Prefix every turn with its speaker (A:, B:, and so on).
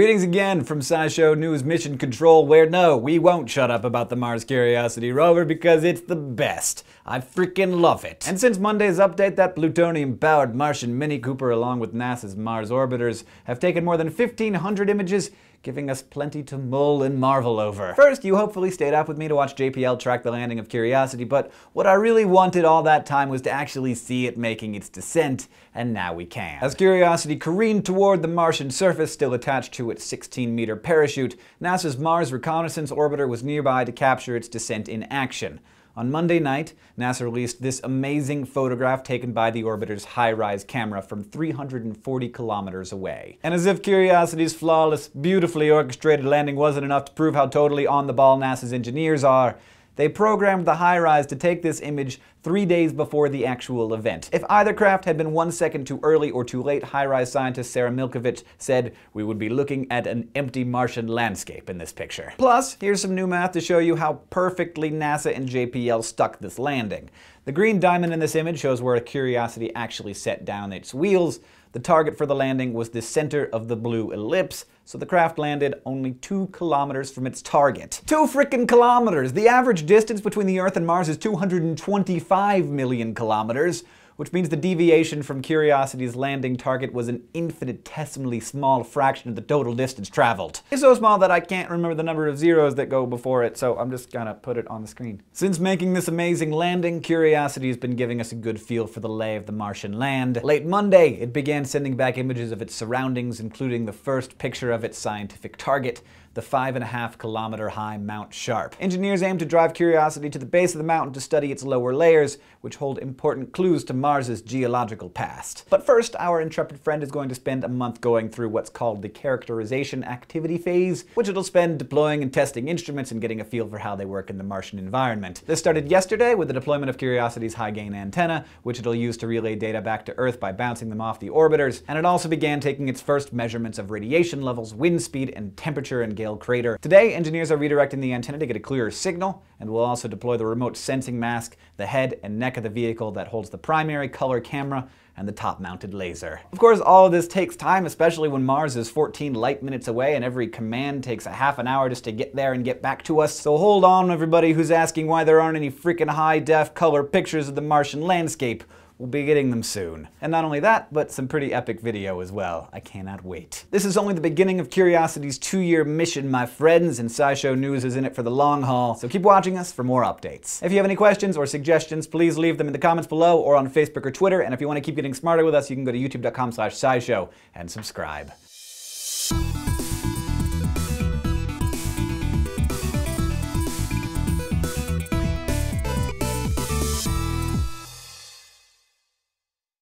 A: Greetings again from SciShow News Mission Control, where no, we won't shut up about the Mars Curiosity rover because it's the best. I freaking love it. And since Monday's update, that plutonium-powered Martian Mini Cooper along with NASA's Mars orbiters have taken more than 1,500 images giving us plenty to mull and marvel over. First, you hopefully stayed up with me to watch JPL track the landing of Curiosity, but what I really wanted all that time was to actually see it making its descent, and now we can. As Curiosity careened toward the Martian surface, still attached to its 16 meter parachute, NASA's Mars Reconnaissance Orbiter was nearby to capture its descent in action. On Monday night, NASA released this amazing photograph taken by the orbiter's HiRISE camera from 340 kilometers away. And as if Curiosity's flawless, beautifully orchestrated landing wasn't enough to prove how totally on the ball NASA's engineers are, they programmed the HiRISE to take this image three days before the actual event. If either craft had been one second too early or too late, HiRISE scientist Sarah Milkovich said we would be looking at an empty Martian landscape in this picture. Plus, here's some new math to show you how perfectly NASA and JPL stuck this landing. The green diamond in this image shows where Curiosity actually set down its wheels. The target for the landing was the center of the blue ellipse, so the craft landed only two kilometers from its target. Two frickin' kilometers! The average distance between the Earth and Mars is 225 million kilometers which means the deviation from Curiosity's landing target was an infinitesimally small fraction of the total distance traveled. It's so small that I can't remember the number of zeros that go before it, so I'm just gonna put it on the screen. Since making this amazing landing, Curiosity has been giving us a good feel for the lay of the Martian land. Late Monday, it began sending back images of its surroundings, including the first picture of its scientific target, the five and a half kilometer high Mount Sharp. Engineers aim to drive Curiosity to the base of the mountain to study its lower layers, which hold important clues to Mars's geological past. But first, our intrepid friend is going to spend a month going through what's called the characterization activity phase, which it'll spend deploying and testing instruments and getting a feel for how they work in the Martian environment. This started yesterday with the deployment of Curiosity's high-gain antenna, which it'll use to relay data back to Earth by bouncing them off the orbiters, and it also began taking its first measurements of radiation levels, wind speed, and temperature in Gale Crater. Today, engineers are redirecting the antenna to get a clearer signal, and will also deploy the remote sensing mask, the head and neck of the vehicle that holds the primary color camera and the top-mounted laser. Of course, all of this takes time, especially when Mars is 14 light minutes away and every command takes a half an hour just to get there and get back to us. So hold on, everybody who's asking why there aren't any freaking high-def color pictures of the Martian landscape. We'll be getting them soon. And not only that, but some pretty epic video as well. I cannot wait. This is only the beginning of Curiosity's two-year mission, my friends, and SciShow News is in it for the long haul, so keep watching us for more updates. If you have any questions or suggestions, please leave them in the comments below or on Facebook or Twitter, and if you want to keep getting smarter with us, you can go to youtube.com slash scishow and subscribe.